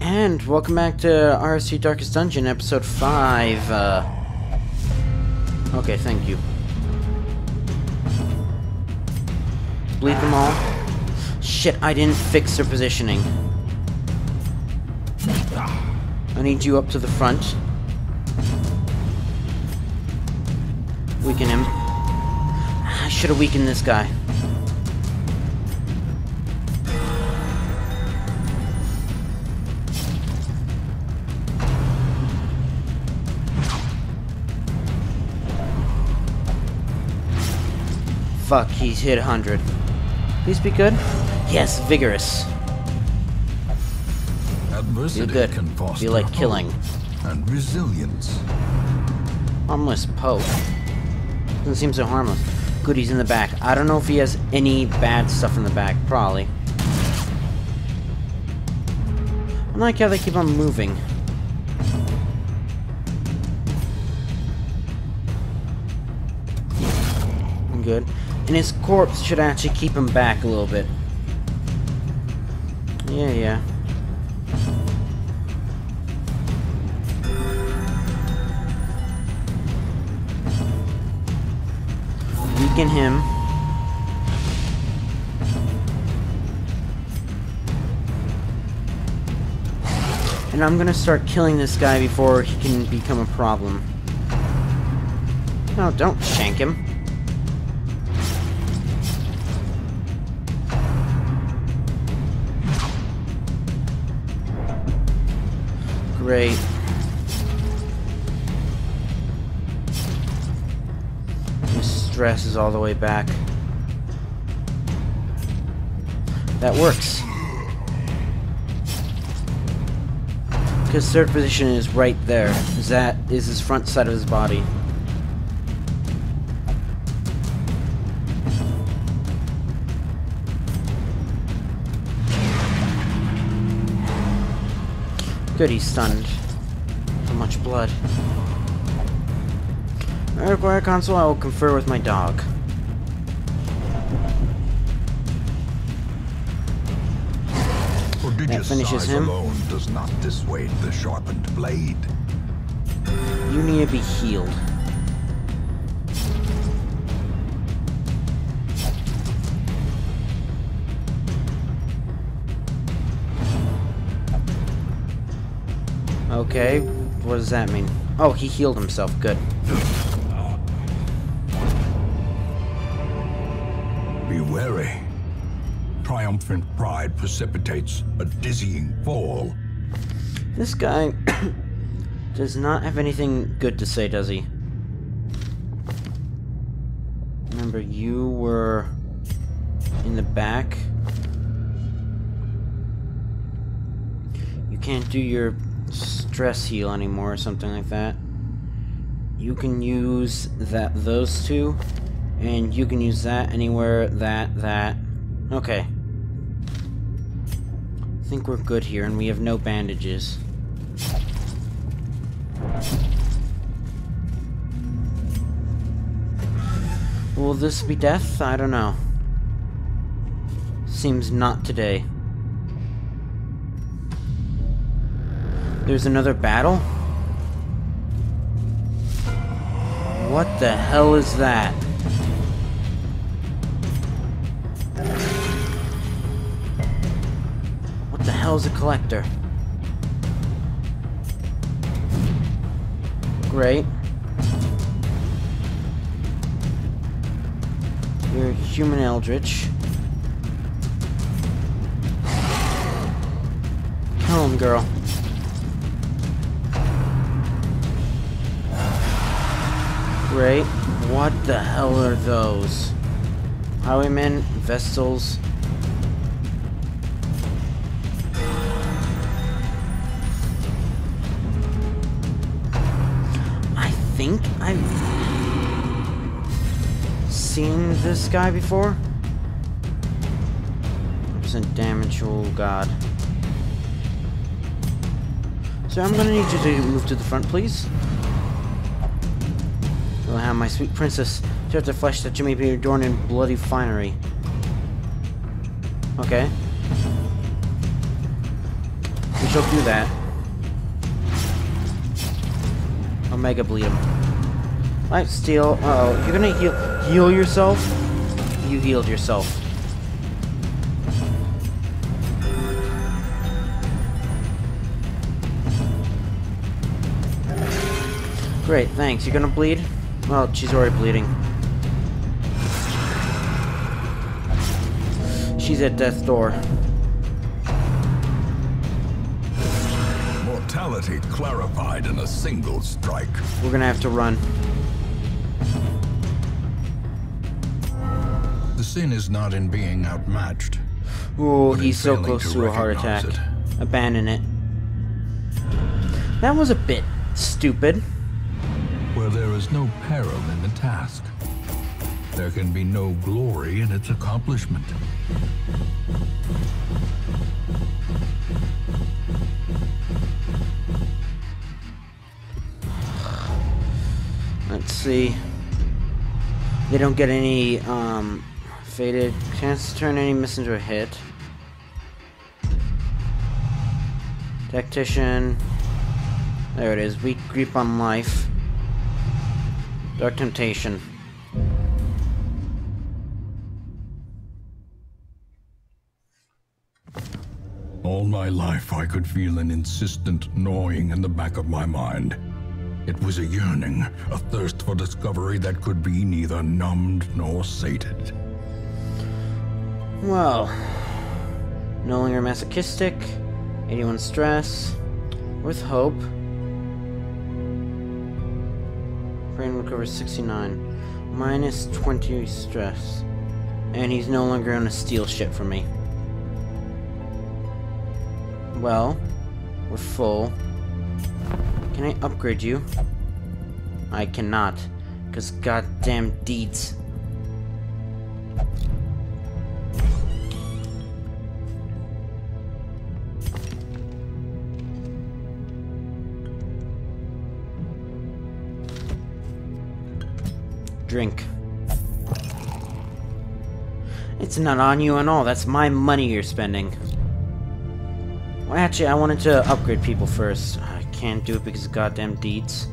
And welcome back to RSG Darkest Dungeon, episode 5. Uh... Okay, thank you. Bleed them all. Shit, I didn't fix their positioning. I need you up to the front. Weaken him. I should have weakened this guy. Fuck, he's hit 100. Please be good. Yes, vigorous. Adversity Feel good. can foster like killing. and resilience. Harmless poke. Doesn't seem so harmless. Good, he's in the back. I don't know if he has any bad stuff in the back. Probably. I like how they keep on moving. Good. And his corpse should actually keep him back a little bit. Yeah, yeah. Weaken him. And I'm gonna start killing this guy before he can become a problem. No, don't shank him. Great. His stress is all the way back. That works. Because third position is right there. That is his front side of his body. Good, he's stunned. So much blood. I require a console, I will confer with my dog. Prodigious finishes size him. alone does not dissuade the sharpened blade. You need to be healed. Okay, what does that mean? Oh, he healed himself. Good. Be wary. Triumphant pride precipitates a dizzying fall. This guy does not have anything good to say, does he? Remember, you were in the back. You can't do your stress heal anymore or something like that. You can use that those two, and you can use that anywhere that that. Okay. I think we're good here, and we have no bandages. Will this be death? I don't know. Seems not today. There's another battle? What the hell is that? What the hell is a collector? Great. You're a human eldritch. Him, girl. Great. What the hell are those? Highwaymen, Vestals. I think I've seen this guy before. Percent damage, oh god. So I'm gonna need you to move to the front, please. You'll have my sweet princess tear the flesh that you may be adorned in bloody finery. Okay. think she'll do that. Omega bleed him. Light steal. Uh oh, you're gonna heal heal yourself. You healed yourself. Great, thanks. You're gonna bleed? Well, she's already bleeding. She's at death's door. Mortality clarified in a single strike. We're gonna have to run. The sin is not in being outmatched. Oh, he's so close to to a heart attack. recognize Abandon it. That was a bit stupid. Is no peril in the task, there can be no glory in its accomplishment. Let's see. They don't get any, um, faded. Chance to turn any miss into a hit. Tactician. There it is. Weak grip on life. Dark Temptation. All my life, I could feel an insistent gnawing in the back of my mind. It was a yearning, a thirst for discovery that could be neither numbed nor sated. Well, no longer masochistic, 81 stress, with hope. Recovers 69, minus 20 stress, and he's no longer gonna steal shit from me. Well, we're full. Can I upgrade you? I cannot, because goddamn deeds. Drink. It's not on you and all. That's my money you're spending. Well, actually, I wanted to upgrade people first. I can't do it because of goddamn deeds.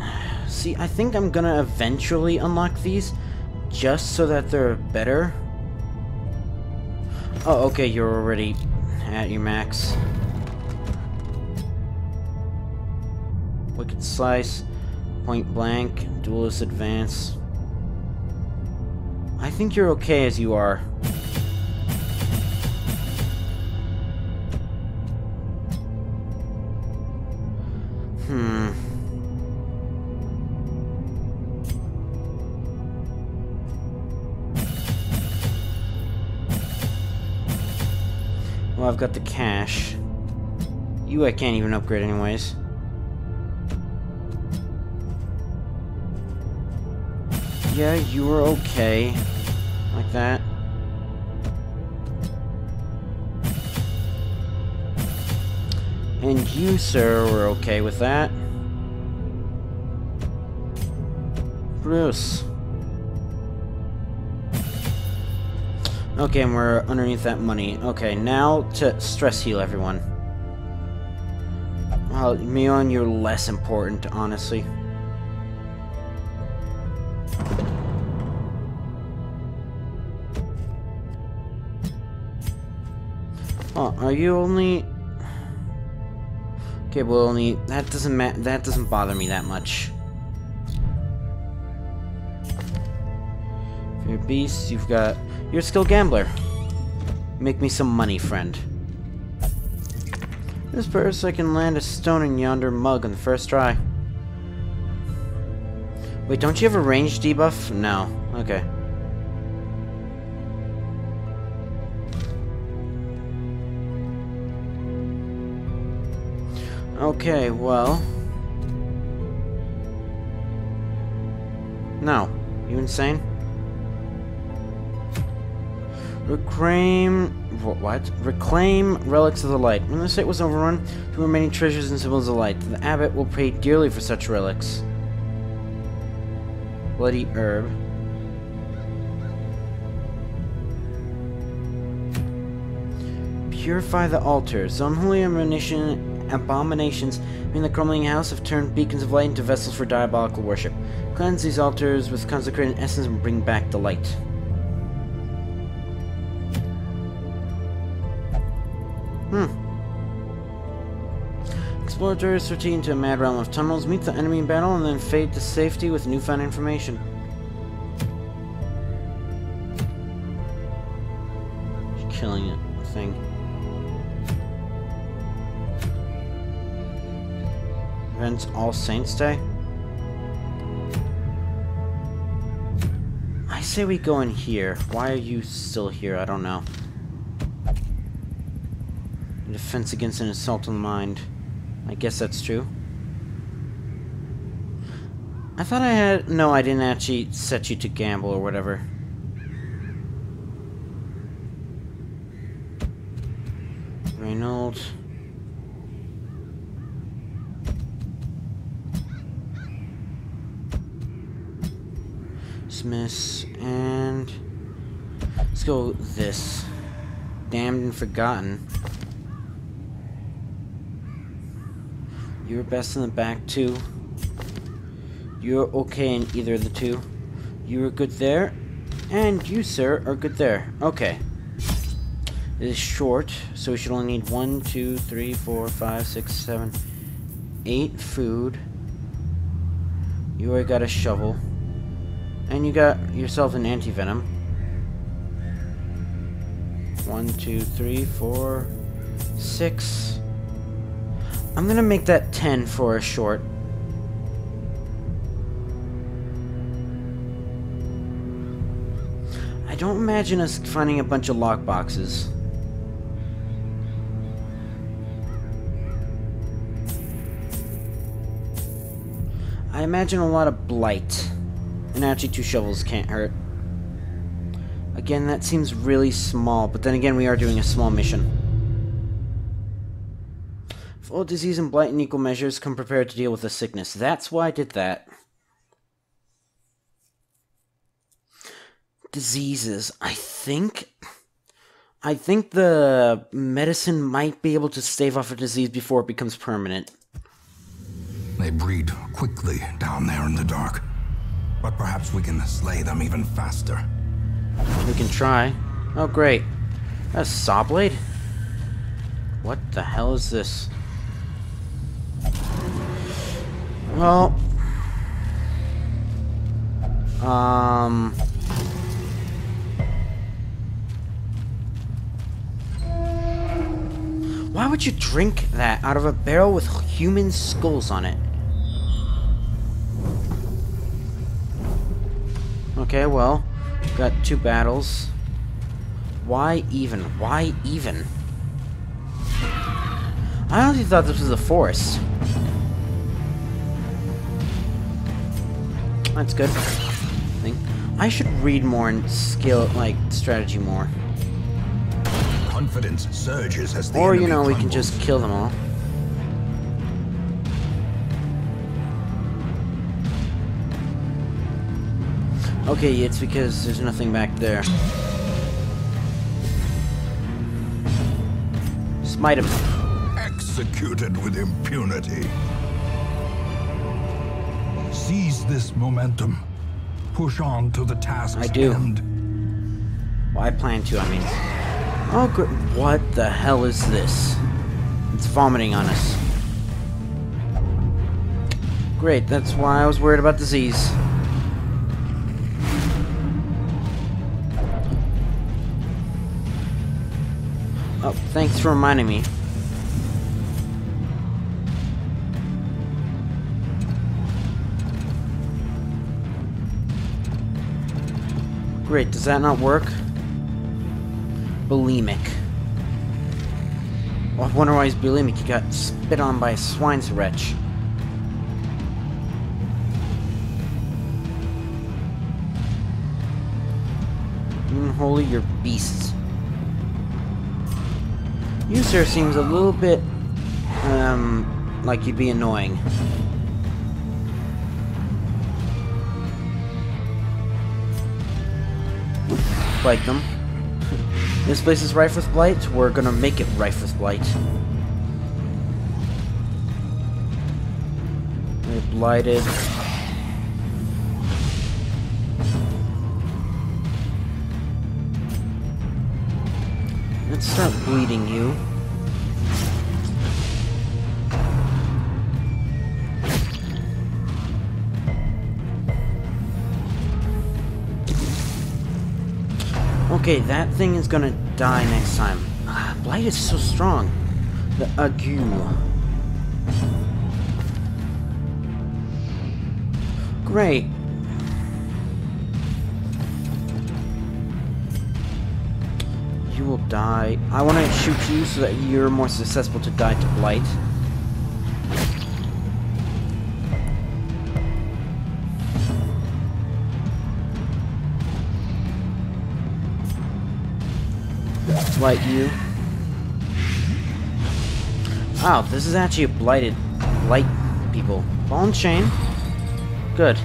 See, I think I'm gonna eventually unlock these, just so that they're better. Oh, okay, you're already at your max. Wicked Slice, Point Blank, Duelist Advance. I think you're okay as you are. I've got the cash. You I can't even upgrade anyways. Yeah, you were okay. Like that. And you, sir, were okay with that. Bruce. Okay, and we're underneath that money. Okay, now to stress heal everyone. Well, Mion, you're less important, honestly. Oh, are you only... Okay, well, only... That doesn't ma that doesn't bother me that much. For your beast, you've got... You're a skilled gambler. Make me some money, friend. This purse, I can land a stone in yonder mug on the first try. Wait, don't you have a range debuff? No. Okay. Okay, well... No. You insane? Reclaim... What? Reclaim Relics of the Light. When the site was overrun, the remaining treasures and symbols of light. The abbot will pay dearly for such relics. Bloody herb. Purify the altars. The unholy abomination, abominations in the crumbling house have turned beacons of light into vessels for diabolical worship. Cleanse these altars with consecrated essence and bring back the light. Exploratory sortie into a mad realm of tunnels, meet the enemy in battle, and then fade to safety with newfound information. Killing it, thing. Events All Saints Day? I say we go in here. Why are you still here? I don't know. Defense against an assault on the mind. I guess that's true. I thought I had... No, I didn't actually set you to gamble or whatever. Reynolds. Smith, and... Let's go this. Damned and Forgotten. You're best in the back, too. You're okay in either of the two. You are good there. And you, sir, are good there. Okay. It is short, so we should only need one, two, three, four, five, six, seven, eight food. You already got a shovel. And you got yourself an anti-venom. One, two, three, four, six... I'm gonna make that 10 for a short. I don't imagine us finding a bunch of lockboxes. I imagine a lot of blight. And actually two shovels can't hurt. Again, that seems really small, but then again we are doing a small mission. Full disease and blight in equal measures, come prepared to deal with the sickness. That's why I did that. Diseases. I think... I think the medicine might be able to stave off a disease before it becomes permanent. They breed quickly down there in the dark. But perhaps we can slay them even faster. We can try. Oh, great. That's Sawblade? What the hell is this? Well... Um... Why would you drink that out of a barrel with human skulls on it? Okay, well, got two battles. Why even? Why even? I honestly thought this was a forest. That's good. I think I should read more and skill like strategy more. Confidence surges as the Or you know, we can just kill them all. Okay, it's because there's nothing back there. Smite him. Executed with impunity. Seize this momentum. Push on to the task's I do. end. Well, I plan to, I mean. Oh, good. What the hell is this? It's vomiting on us. Great, that's why I was worried about disease. Oh, thanks for reminding me. Great, does that not work? Bulimic. Well, I wonder why he's bulimic. He got spit on by a swine's wretch. Unholy, you're beasts. You, sir, seems a little bit, um, like you'd be annoying. Plague them. this place is rife with blight. We're gonna make it rife with blight. We're blighted. Let's start bleeding you. Okay, that thing is gonna die next time. Ah, Blight is so strong. The ague. Great. You will die. I want to shoot you so that you're more susceptible to die to Blight. Blight you. Wow, this is actually a blighted blight people. Ball and chain. Good.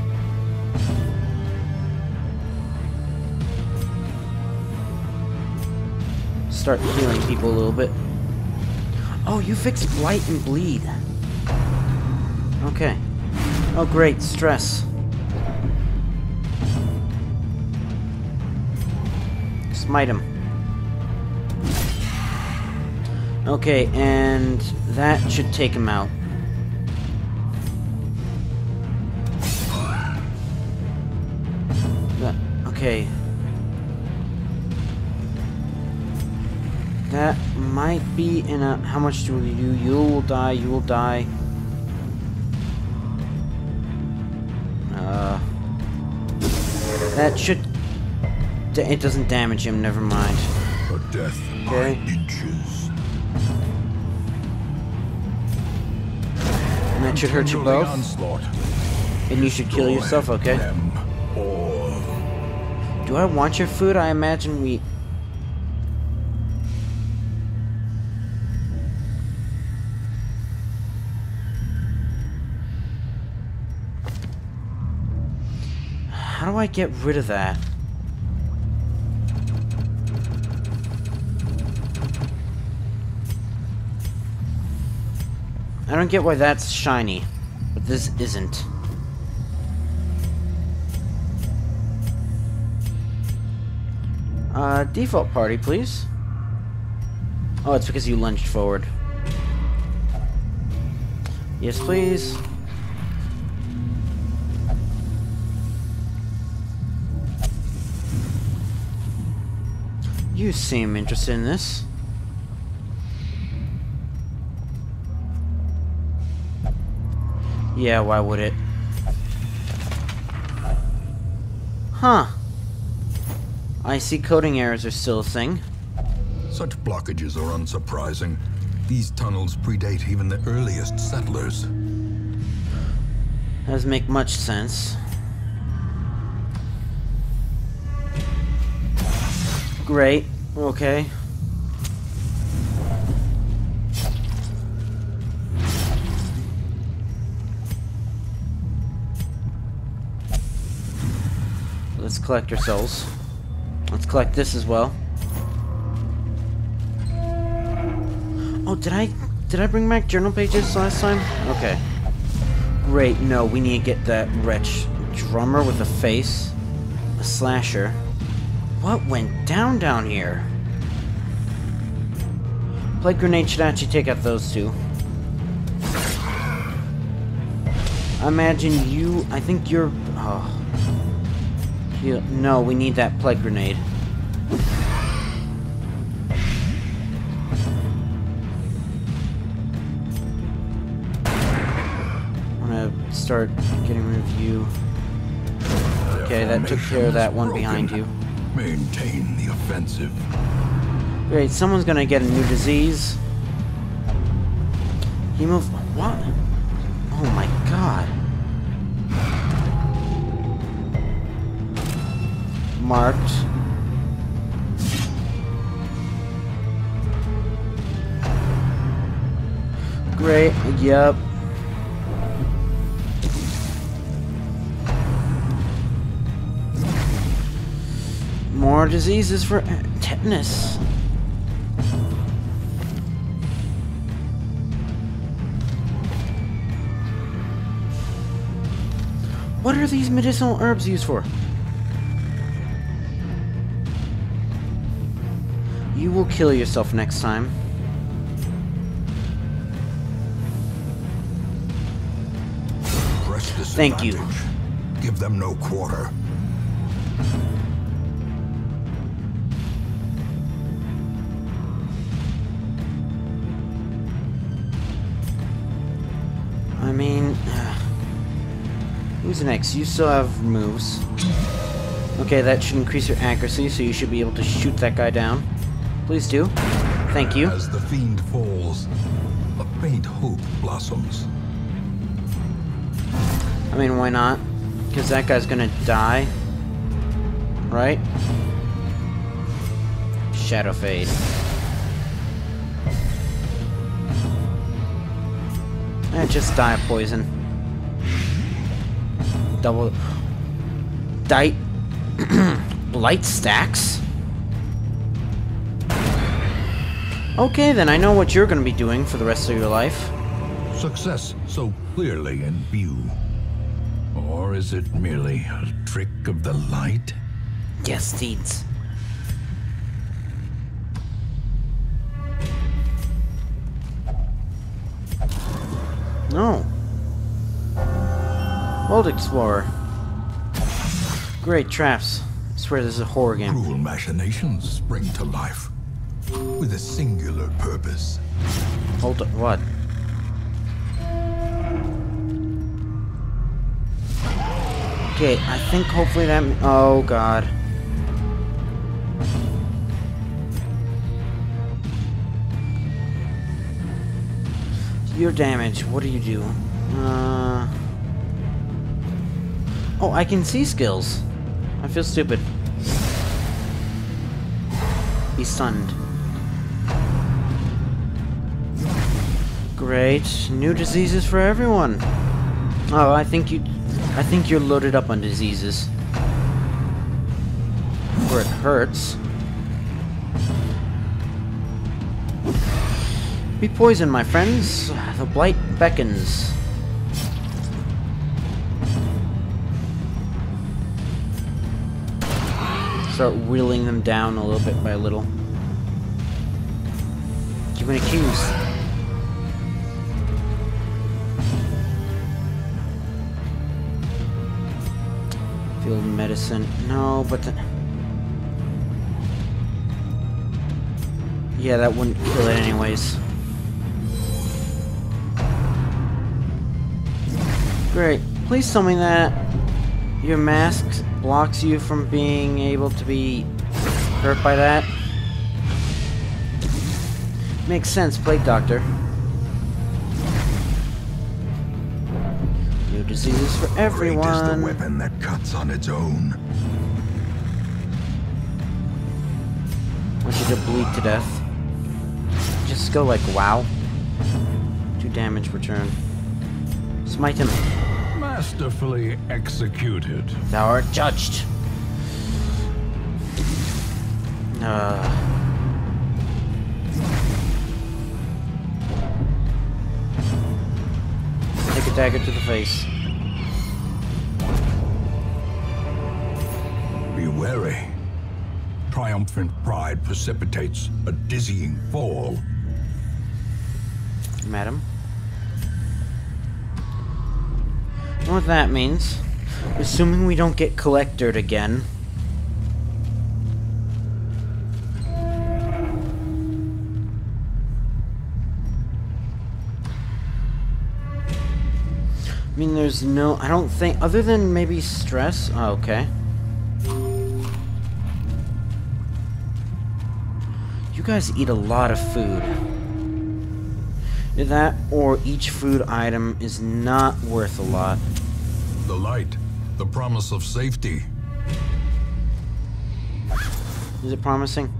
Start healing people a little bit. Oh, you fixed blight and bleed. Okay. Oh, great. Stress. Smite him. Okay, and that should take him out. That, okay. That might be in a... How much do you do? You will die, you will die. Uh... That should... It doesn't damage him, never mind. A death Okay. inches. And that should hurt you both. And you should kill yourself, okay? Do I want your food? I imagine we... How do I get rid of that? I don't get why that's shiny, but this isn't. Uh, default party, please. Oh, it's because you lunged forward. Yes, please. You seem interested in this. Yeah, why would it? Huh. I see coding errors are still a thing. Such blockages are unsurprising. These tunnels predate even the earliest settlers. Doesn't make much sense. Great. Okay. Collect our souls. Let's collect this as well. Oh, did I did I bring back journal pages last time? Okay. Great, no, we need to get that wretch drummer with a face. A slasher. What went down down here? Plague grenade should actually take out those two. I imagine you... I think you're... Oh. You, no, we need that plague grenade. I'm gonna start getting rid of you. Okay, that took care of that one behind you. Maintain the offensive. Great, someone's gonna get a new disease. He moved. What? Marked. Great, yep. more diseases for tetanus. What are these medicinal herbs used for? You will kill yourself next time. Thank you. Give them no quarter. I mean, uh, who's next? You still have moves. Okay, that should increase your accuracy, so you should be able to shoot that guy down. Please do. Thank you. As the fiend falls, a faint hope blossoms. I mean, why not? Because that guy's gonna die. Right? Shadow Fade. Eh, just die of poison. Double... Die... Blight stacks? Okay, then I know what you're gonna be doing for the rest of your life. Success so clearly in view. Or is it merely a trick of the light? Yes, deeds. No. World Explorer. Great traps. I swear this is a horror game. Cruel machinations spring to life with a singular purpose. Hold up, what? Okay, I think hopefully that. Oh god. Your damage. What do you do? Uh. Oh, I can see skills. I feel stupid. Be stunned. Great. New diseases for everyone. Oh, I think you... I think you're loaded up on diseases. Where it hurts. Be poisoned, my friends. The blight beckons. Start wheeling them down a little bit by little. Been accused. Medicine. No, but the... Yeah, that wouldn't kill it anyways. Great. Please tell me that your mask blocks you from being able to be hurt by that. Makes sense, Plague Doctor. New diseases for Great is the everyone. Weapon that on its own. want you to bleed to death. Just go like wow. Two damage return. Smite him. Masterfully executed. Thou art judged. Uh. Take a dagger to the face. Wary. Triumphant pride precipitates a dizzying fall. Madam. What that means? Assuming we don't get collectored again. I mean, there's no... I don't think... Other than maybe stress... Oh, okay. You guys eat a lot of food. That or each food item is not worth a lot. The light, the promise of safety. Is it promising?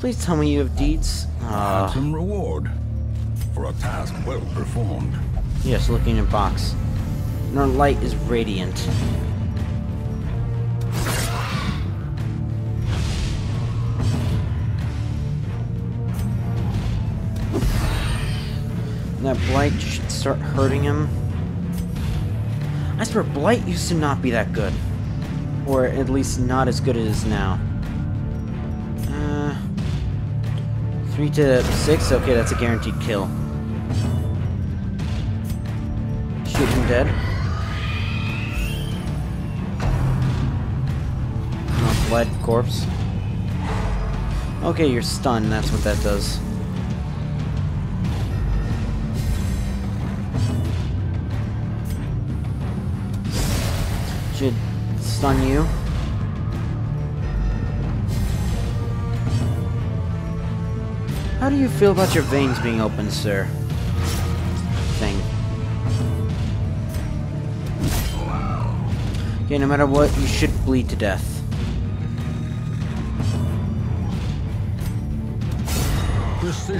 Please tell me you have deeds. Uh, Handsome reward for a task well performed. yes, looking in box. No light is radiant. That blight should start hurting him. I swear, blight used to not be that good. Or at least not as good as it is now. Uh, 3 to 6? Okay, that's a guaranteed kill. Shoot him dead. Oh, blood corpse. Okay, you're stunned, that's what that does. Stun you. How do you feel about your veins being open, sir? Thing. Okay, no matter what, you should bleed to death.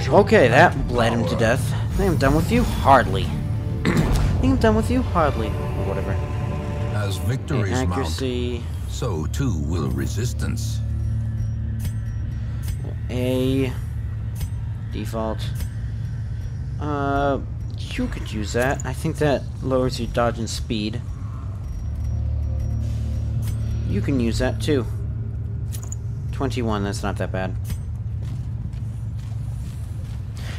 Okay, that bled him to death. I think I'm done with you? Hardly. I think I'm done with you? Hardly. Or whatever. As victories mount, Accuracy. so too will resistance. A. Default. Uh, you could use that. I think that lowers your dodge and speed. You can use that too. 21, that's not that bad.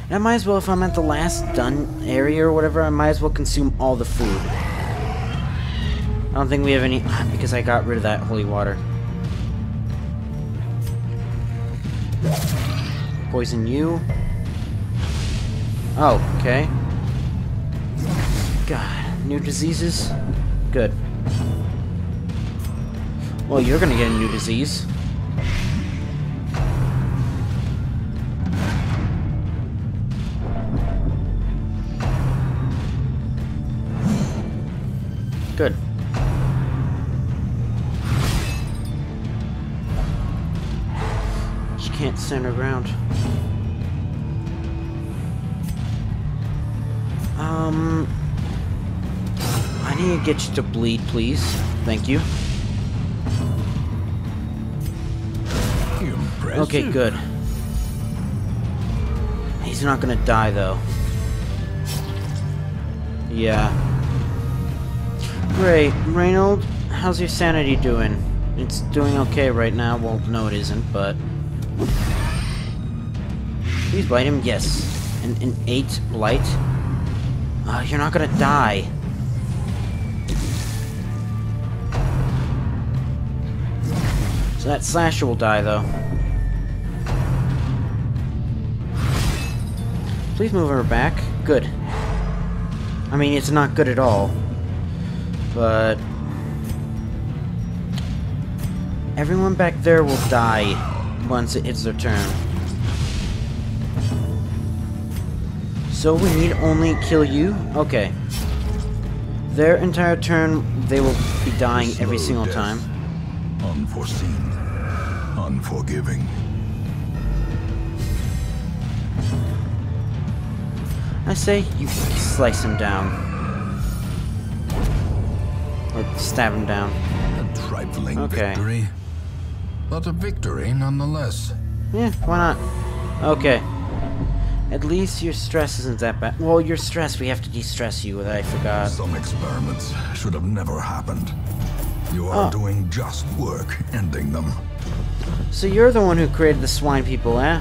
And I might as well, if I'm at the last done area or whatever, I might as well consume all the food. I don't think we have any, because I got rid of that holy water. Poison you. Oh, okay. God, new diseases? Good. Well, you're gonna get a new disease. Good. Can't stand her ground. Um... I need to get you to bleed, please. Thank you. Impressive. Okay, good. He's not gonna die, though. Yeah. Great. Reynold, how's your sanity doing? It's doing okay right now. Well, no it isn't, but... Please bite him. Yes. An, an 8 blight? Uh, you're not gonna die. So that slasher will die, though. Please move her back. Good. I mean, it's not good at all. But... Everyone back there will die once it's their turn. So we need only kill you? Okay. Their entire turn, they will be dying every single death. time. Unforeseen. Unforgiving. I say you slice him down. Or stab him down. A trifling Okay. victory. But a victory nonetheless. Yeah, why not? Okay. At least your stress isn't that bad. Well, your stress, we have to de-stress you, I forgot. Some experiments should have never happened. You are Oh. doing just work ending them. So you're the one who created the swine people, eh?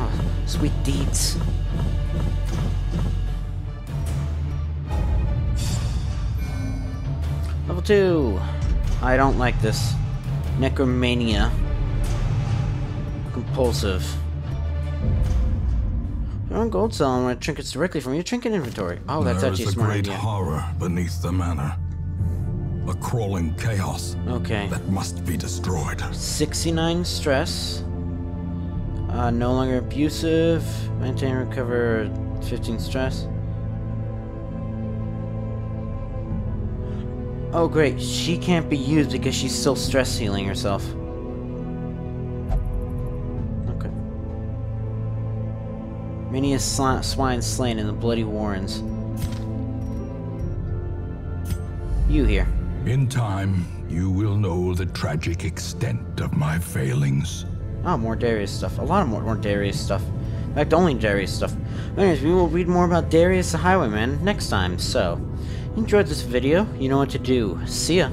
Oh, sweet deeds. Level 2. I don't like this. Necromania. Compulsive. You're on gold selling want trinkets directly from your trinket inventory. Oh, that's there actually is a a smart great idea. horror beneath the manor. A crawling chaos Okay. that must be destroyed. 69 stress. Uh, no longer abusive. Maintain recover 15 stress. Oh great, she can't be used because she's still stress healing herself. Okay. Many a sli- swine slain in the bloody warrens. You here. In time, you will know the tragic extent of my failings. Oh, more Darius stuff. A lot of more, more Darius stuff. In fact, only Darius stuff. Anyways, we will read more about Darius the Highwayman next time, so... Enjoyed this video, you know what to do. See ya!